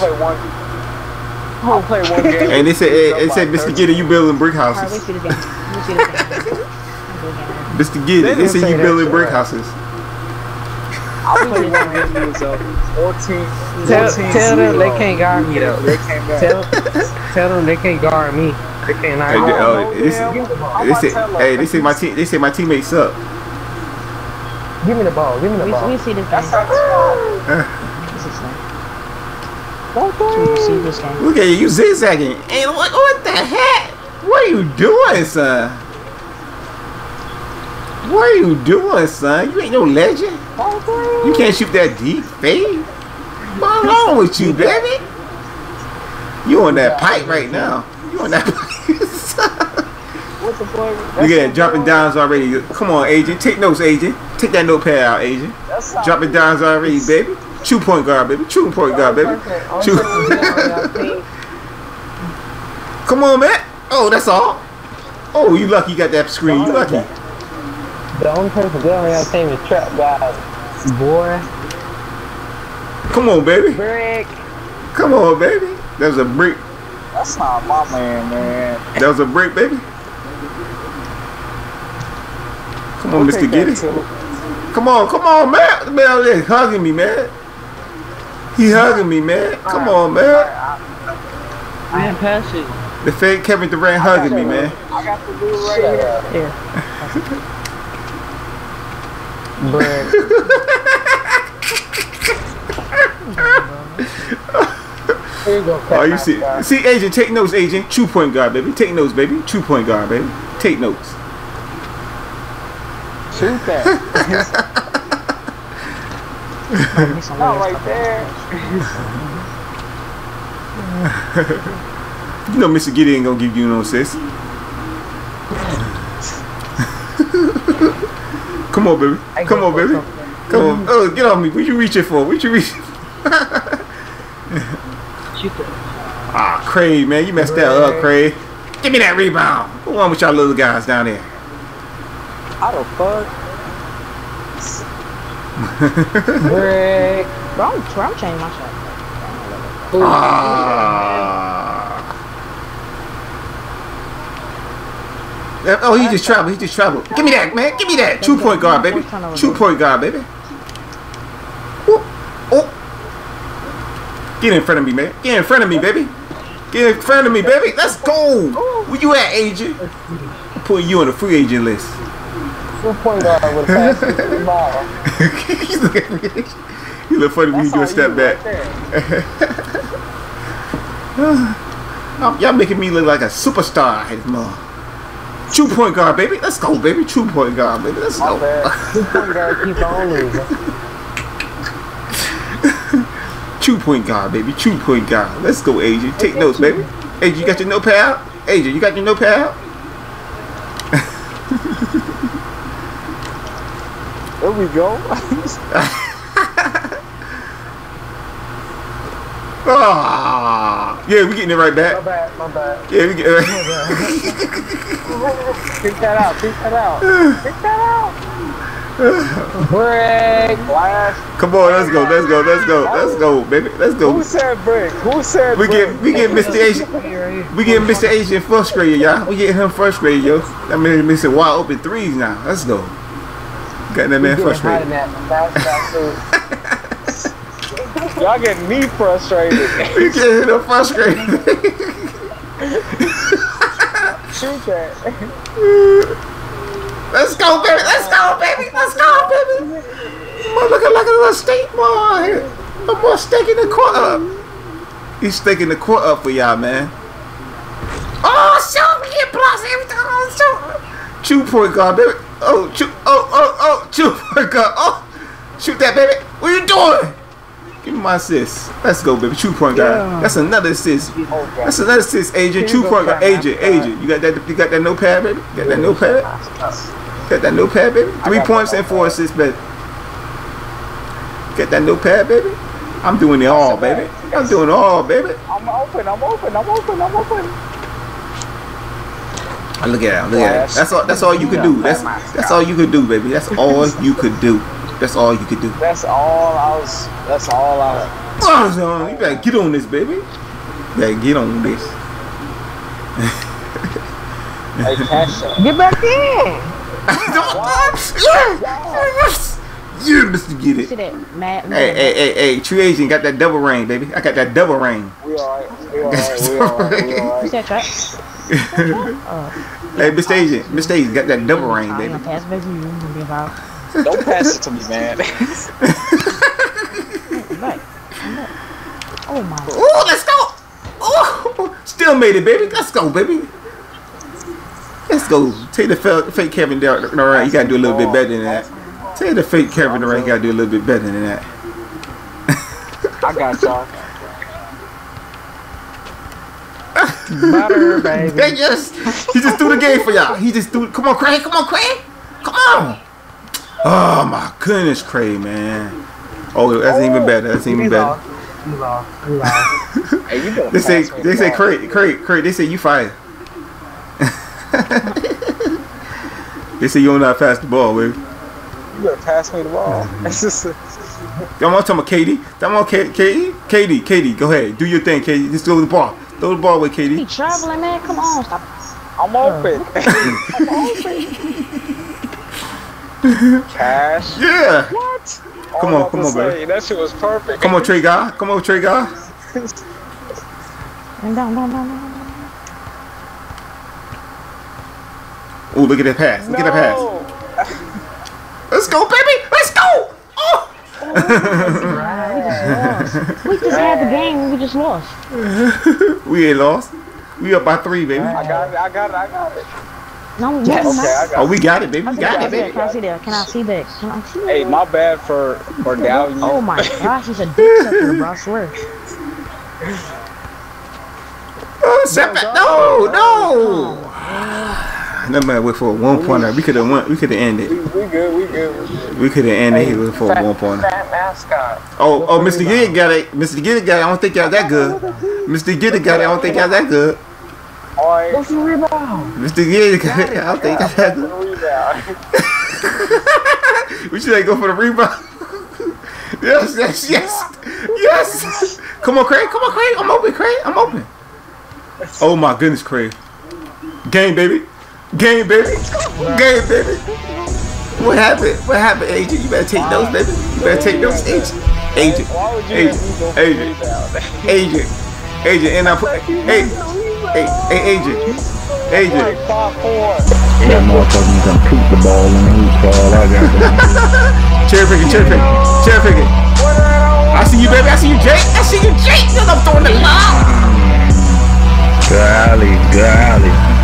play one. I'll play one game. And they said, hey, they said, Mr. Giddy, you building brick houses. see. We see this game. I'll go again. Mr. Giddy, They they said say you building brick right? houses. I'll play one game years old. 14. Tell, tell them they can't guard me though. They came back. Tell, tell them they can't guard me. They can't Hey, guard they- oh, me. oh, they say- I'm They about to said, tell them. hey, they say my team, they say my teammates suck. Give me the ball. Give me the We, ball. we see this That's game. how This is game. We see this game. Look at you, you zigzagging. Hey, what, what the heck? What are you doing, son? What are you doing, son? You ain't no legend. You can't shoot that deep fade. What's wrong with you, baby? You on that pipe right now. You on that pipe. What the fuck? Look at that, dropping downs already. Come on, agent. Take notes, agent. Take that notepad out, agent. That's not Dropping downs already, baby. True point guard, baby. True point guard, baby. True. Come on, man. Oh, that's all. Oh, you lucky you got that screen. You lucky. The only person good on your team is Trap Guys. Boy. Come on, baby. Brick. Come on, baby. That was a brick. That's not my man, man. That was a brick, baby. Come on, Mr. take Giddy. Come on, come on, man. The man out there hugging me, man. He hugging me, man. Come on, man. I pass it. The fake Kevin Durant hugging me, man. I got the dude right here. Brick. Here you Oh, you see, see, agent, take notes, agent. True point guard, baby. Take notes, baby. True point guard, baby. Take notes. Shoot that. Not right there. You know, Mr. Giddy ain't gonna give you no assist. Come on, baby. Come on, baby. Come on. Oh, get on me. What you reaching for? What you reaching? Ah, Craig, man, you messed that up, Craig. Give me that rebound. Who on with y'all little guys down there? I don't fuck? Brick. Bro, I'm, bro, I'm changing my shot. Ah. Oh, he just traveled. He just traveled. Give me that, man. Give me that. Two point guard, baby. Two point guard, baby. Whoop. Oh. Get in front of me, man. Get in front of me, baby. Get in front of me, baby. Let's go. Where you at, agent? I'm putting you on the free agent list. Two point guard with a pass to the ball. you look at me. You look funny when you do a step back. Y'all making me look like a superstar. Two point guard, baby. Let's go, baby. Two point guard, baby. Let's My go. Two point guard keep on losing. Two point guard, baby. Two point guard. Let's go, Agent. Take notes, baby. Agent, you got your notepad out? Agent, you got your notepad out? There we go. Ah, yeah, we getting it right back. My bad, my bad. Yeah, we get. Pick that out. Pick that out. Pick that out. Brick. Flash. Come on, let's go, let's go, let's go, let's go, baby. Let's go. Who said brick? Who said We brick? get, we get Mr. Asian, We get Mr. Agent frustrated, y'all. We get him frustrated, yo. That man missing wide open threes now. Let's go. Got that man Getting hot frustrated. in that fast, fast food. Y'all getting me frustrated. We get him frustrated. Shoot that. Let's go, baby. Let's go, baby. Let's go, baby. Boy, looking like a little steak boy here. A boy staking the court up. He's staking the court up for y'all, man. Oh, shoot. We get blocks every time. Oh, shoot. Two point guard, baby. Oh, shoot. Oh, oh, oh. Two point guard. Oh, shoot that, baby. What you doing? Give me my assist. Let's go, baby. Two point guard. That's another assist. That's another assist, agent. Two point guard. Agent, agent. You got that? You got that notepad, baby? Got that notepad? Got that notepad, baby? Three got points that and four assists, baby. Got that notepad, baby? I'm doing it all, baby. I'm doing it all, baby. I'm open. I'm open. I'm open. I'm open. Oh, look at that. Look at that. That's all. That's all you could do. That's that's all you could do, baby. That's all you could do. That's all you could do. That's all I was. That's all I. Oh, you better get on this, baby. You better get on this. Hey, cash up. Get back in. yes! You, Mr. Get See It. that mad Hey, hey, hey, hey, True Asian got that double ring, baby. I got that double ring. We alright. We alright. We alright. We Who's alright. that trap? Hey, Mr. Asian, Mr. Asian got that double ring, I'm baby. pass back to you. Be about Don't pass it to me, man. back. I'm. Oh my Ooh, let's go! Ooh, still made it, baby. Let's go, baby. Let's go. Take the fake Kevin Durant. All right, you gotta do a little bit better than that. Take the fake Kevin Durant. You gotta do a little bit better than that. I got y'all. Butter, baby. They just, he just threw the game for y'all. He just threw. Come on, Craig. Come on, Craig. Come on. Oh my goodness, Craig, man. Oh, that's even oh, better. That's even better. lost. We lost. We lost. Hey, you They say, they say. Craig, Craig, Craig. They say you fired. they say you don't know how to pass the ball, baby. You better pass me the ball. Mm-hmm. That's just. I'm talking about Katie. I'm on Katie. Katie. Katie. Katie. Go ahead. Do your thing, Katie. Just throw the ball. Throw the ball away, He Katie. traveling, man. Come on, stop. I'm uh, open. Cash. Yeah. What? Come All on, come on, baby. That shit was perfect. Come on, Trey guy. Come on, Trey guy. And down, down, down, down. Oh, look at that pass. Look at that pass. No. Let's go, baby. Let's go. Oh. We just lost. We just had the game. We just lost. we ain't lost. We up by three, baby. I got it. I got it. I got it. No, Yes. no, Okay, I Oh, got it. we got it, baby. We Can got it, baby. Can I see that? Can I see that? Can I see that? Hey, my bad for for oh, doubting you. Oh my gosh, he's a dick sucker, bro. I swear. Oh, setback. No, no. No man, wait for a one pointer. We could have won. We could have ended. We, we good. We good. We could have ended He here for a one pointer. Fat mascot. Oh, oh, Mr. Giddy got it. Mr. Giddy got it. I don't think y'all that good. Mr. Giddy got it. I don't think y'all that good. All right. What's the rebound? Mr. Giddy got it. I don't think y'all that good. Rebound. We should go for the rebound. yes, yes, yes, yes. Come on, Craig. Come on, Craig. I'm open, Craig. I'm open. Oh my goodness, Craig. Game, baby. Game, baby. Game, baby. What happened? What happened, agent? You better take those, baby. You better take those, agent. Agent. Why Agent. have me go Agent. Agent. Agent. And I put. Hey. Hey. Hey, agent. Agent. Like five four. That motherfucker can keep the ball in the hoop for all I got. Cherry picking. Cherry picking. Cherry picking. I see you, baby. I see you, Jake. I see you, Jake. Cause I'm throwing the lob. Golly, golly.